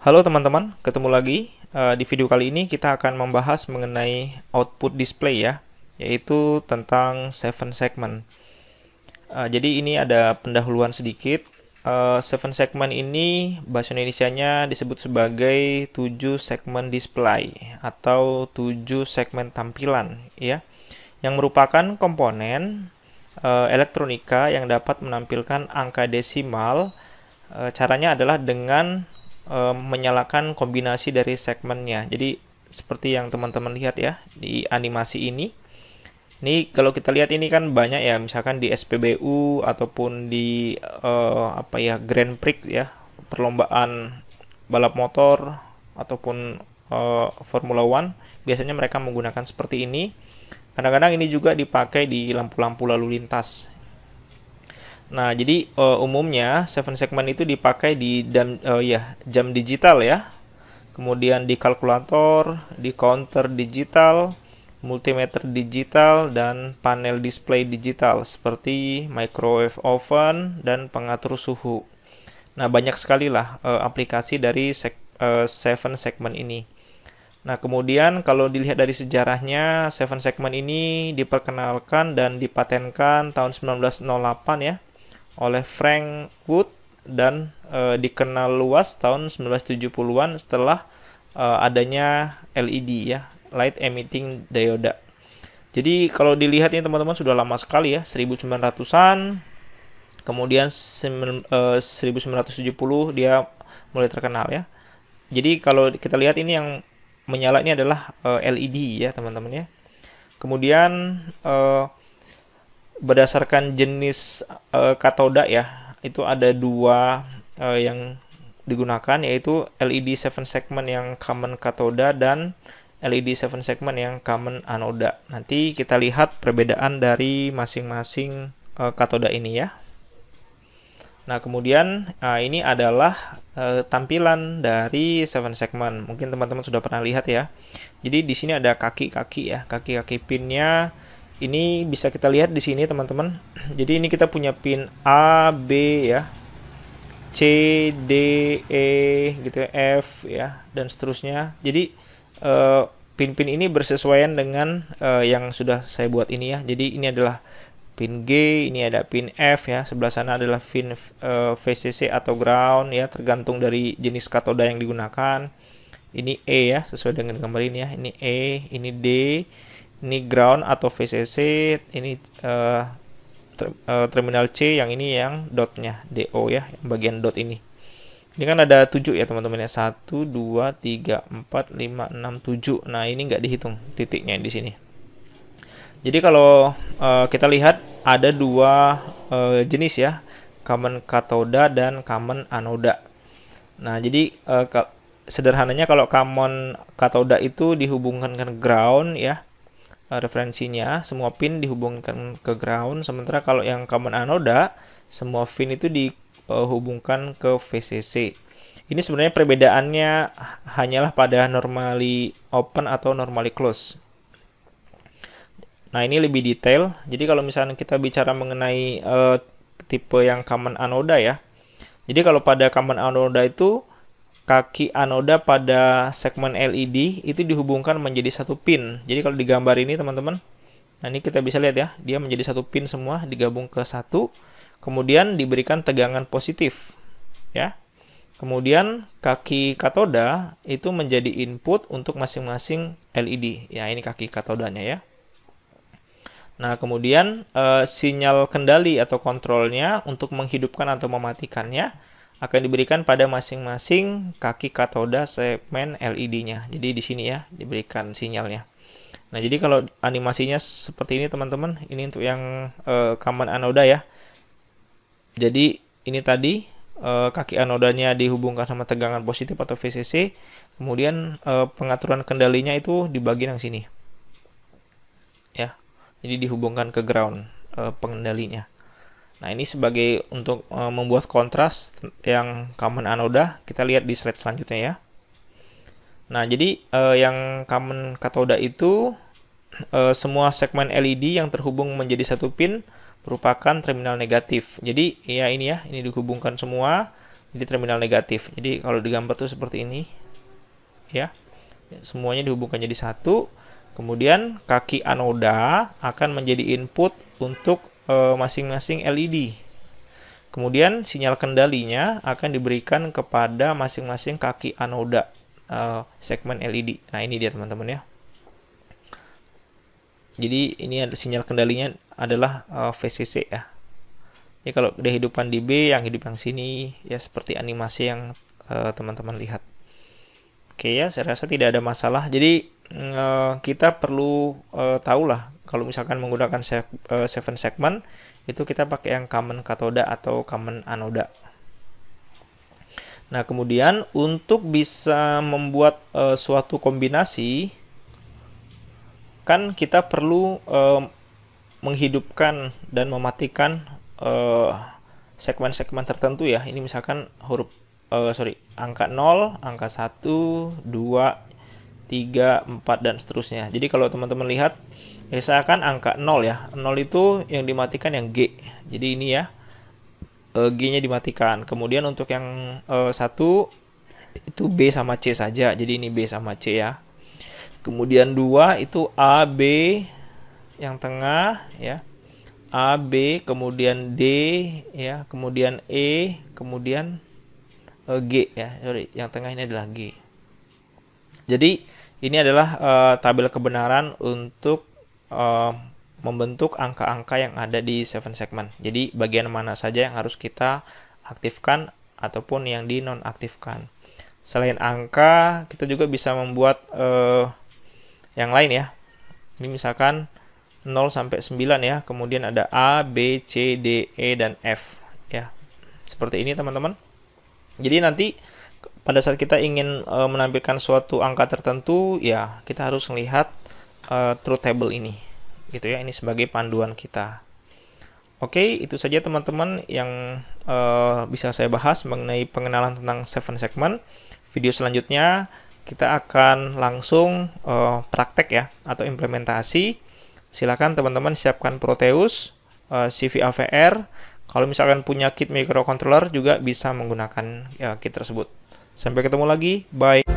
Halo teman-teman, ketemu lagi. Uh, di video kali ini kita akan membahas mengenai output display ya, yaitu tentang seven segment. Uh, jadi ini ada pendahuluan sedikit. Uh, seven segment ini bahasa Indonesia-nya disebut sebagai 7 segmen display atau 7 segmen tampilan ya, yang merupakan komponen elektronika yang dapat menampilkan angka desimal. Caranya adalah dengan uh, menyalakan kombinasi dari segmennya. Jadi seperti yang teman-teman lihat ya di animasi ini. Ini kalau kita lihat ini kan banyak ya, misalkan di SPBU ataupun di uh, apa ya Grand Prix ya, perlombaan balap motor ataupun uh, Formula One, biasanya mereka menggunakan seperti ini. Kadang-kadang ini juga dipakai di lampu-lampu lalu lintas. Nah, jadi uh, umumnya seven segment itu dipakai di jam uh, ya, jam digital ya. Kemudian di kalkulator, di counter digital, multimeter digital dan panel display digital seperti microwave oven dan pengatur suhu. Nah, banyak sekali lah uh, aplikasi dari sek, uh, seven segment ini. Nah, kemudian kalau dilihat dari sejarahnya, seven segment ini diperkenalkan dan dipatenkan tahun 1908 ya oleh Frank Wood dan uh, dikenal luas tahun 1970-an setelah uh, adanya LED ya, light emitting dioda. Jadi kalau dilihat ini teman-teman sudah lama sekali ya, 1900-an. Kemudian uh, 1970 dia mulai terkenal ya. Jadi kalau kita lihat ini yang menyala ini adalah LED ya, teman-teman ya. Kemudian berdasarkan jenis uh, katoda ya, itu ada dua uh, yang digunakan yaitu LED 7 segment yang common katoda dan LED 7 segment yang common anoda. Nanti kita lihat perbedaan dari masing-masing uh, katoda ini ya. Nah, kemudian uh, ini adalah uh, tampilan dari 7 segment. Mungkin teman-teman sudah pernah lihat ya. Jadi di sini ada kaki-kaki ya, kaki-kaki pinnya. Ini bisa kita lihat di sini teman-teman. Jadi ini kita punya pin A, B ya. C, D, E gitu ya, F ya dan seterusnya. Jadi pin pin-pin ini bersesuaian dengan uh, yang sudah saya buat ini ya. Jadi ini adalah pin G, ini ada pin F ya. Sebelah sana adalah pin uh, VCC atau ground ya, tergantung dari jenis katoda yang digunakan. Ini E ya, sesuai dengan gambar ini ya. Ini E, ini D, ini ground atau VCC, ini uh, ter, uh, terminal C, yang ini yang dotnya DO ya, yang bagian dot ini. Ini kan ada 7 ya teman-teman ya. 1 2 3 4 5 6 7. Nah, ini nggak dihitung titiknya di sini. Jadi kalau uh, kita lihat ada dua uh, jenis ya, common katoda dan common anoda. Nah, jadi uh, sederhananya kalau common katoda itu dihubungkan ke ground ya, referensinya semua pin dihubungkan ke ground, sementara kalau yang common anoda semua pin itu di uh, hubungkan ke VCC. Ini sebenarnya perbedaannya hanyalah pada normally open atau normally close. Nah, ini lebih detail. Jadi kalau misalnya kita bicara mengenai uh, tipe yang common anoda ya. Jadi kalau pada common anoda itu kaki anoda pada segmen LED itu dihubungkan menjadi satu pin. Jadi kalau digambar ini teman-teman, nah ini kita bisa lihat ya, dia menjadi satu pin semua digabung ke satu kemudian diberikan tegangan positif ya. Kemudian kaki katoda itu menjadi input untuk masing-masing LED ya ini kaki katodanya ya. Nah, kemudian e, sinyal kendali atau kontrolnya untuk menghidupkan atau mematikannya akan diberikan pada masing-masing kaki katoda segmen LED-nya. Jadi di sini ya diberikan sinyalnya. Nah, jadi kalau animasinya seperti ini teman-teman, ini untuk yang e, common anoda ya. Jadi ini tadi uh, kaki anodanya dihubungkan sama tegangan positif atau VCC, kemudian uh, pengaturan kendalinya itu di bagian yang sini. Ya. Jadi dihubungkan ke ground uh, pengendalinya. Nah, ini sebagai untuk uh, membuat kontras yang common anoda, kita lihat di slide selanjutnya ya. Nah, jadi uh, yang common katoda itu uh, semua segmen LED yang terhubung menjadi satu pin merupakan terminal negatif. Jadi ya ini ya, ini dihubungkan semua jadi terminal negatif jadi kalau digambar tuh seperti ini ya semuanya dihubungkan jadi satu kemudian kaki anoda akan menjadi input untuk masing-masing e, LED kemudian sinyal kendalinya akan diberikan kepada masing-masing kaki anoda e, segmen LED nah ini dia teman-teman ya. Jadi ini ada sinyal kendalinya adalah eh, VCC ya. Ini kalau kehidupan di B yang hidup yang sini ya seperti animasi yang eh, teman-teman lihat. Oke ya saya rasa tidak ada masalah. Jadi uh, kita perlu tahu lah kalau misalkan menggunakan se uh, seven segment itu kita pakai yang common katoda atau common anoda nah kemudian untuk bisa membuat uh, suatu kombinasi kan kita perlu uh, menghidupkan dan mematikan Eh, segmen-segmen tertentu ya. Ini misalkan huruf uh, sorry, angka 0, angka 1, 2, 3, 4 dan seterusnya. Jadi kalau teman-teman lihat misalkan angka 0 ya. 0 itu yang dimatikan yang G. Jadi ini ya. Uh, G-nya dimatikan. Kemudian untuk yang uh, 1 itu B sama C saja. Jadi ini B sama C ya. Kemudian 2 itu A, B yang tengah ya A, B, kemudian D, ya, kemudian E, kemudian uh, G, ya, sorry, yang tengah ini adalah G. Jadi ini adalah uh, tabel kebenaran untuk uh, membentuk angka-angka yang ada di seven segment. Jadi bagian mana saja yang harus kita aktifkan ataupun yang dinonaktifkan. Selain angka, kita juga bisa membuat uh, yang lain ya. Ini misalkan 0 sampai 9 ya. Kemudian ada A, B, C, D, E dan F ya. Seperti ini teman-teman. Jadi nanti pada saat kita ingin e, menampilkan suatu angka tertentu ya kita harus melihat e, truth table ini gitu ya. Ini sebagai panduan kita. Oke, itu saja teman-teman yang e, bisa saya bahas mengenai pengenalan tentang seven segment. Video selanjutnya kita akan langsung e, praktek ya atau implementasi silakan teman-teman siapkan Proteus, uh, eh, CV AVR. Kalau misalkan punya kit microcontroller juga bisa menggunakan ya, kit tersebut. Sampai ketemu lagi, bye.